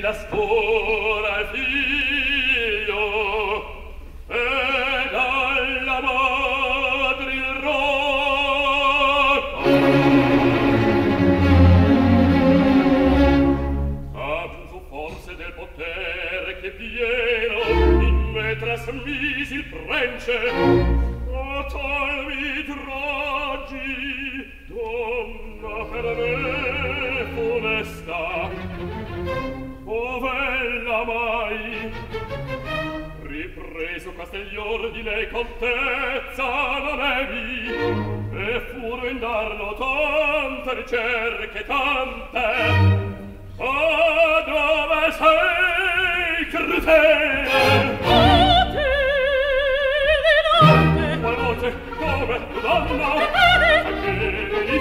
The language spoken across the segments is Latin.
la scuola al figlio ed alla madre il rock abuso forse del potere che pieno in me trasmisi il prence o tolmi droggi donna per me. castiglior di lei contezza non è evi e furo indarno tante ricerche tante. O dove sei crudele patine notte. Qual voce dove? Donna? Che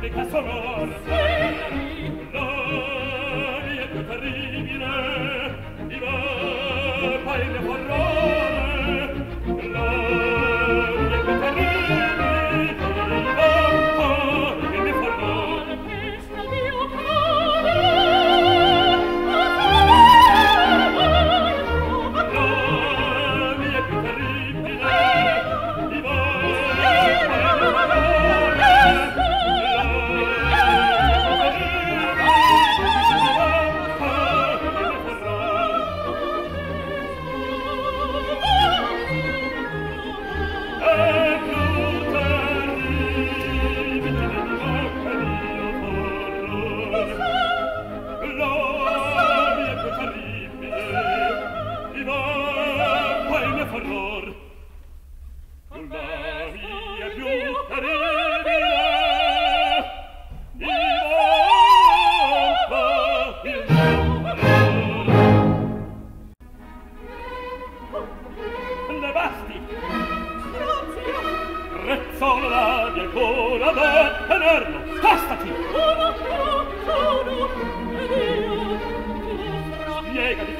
repubblica sonora l'aria più terribile di me paese vorrò favor con la mia più carina di ne basti. Grazie. Rezzola mia ancora da tenerlo stastati uno uno ed io spiegati.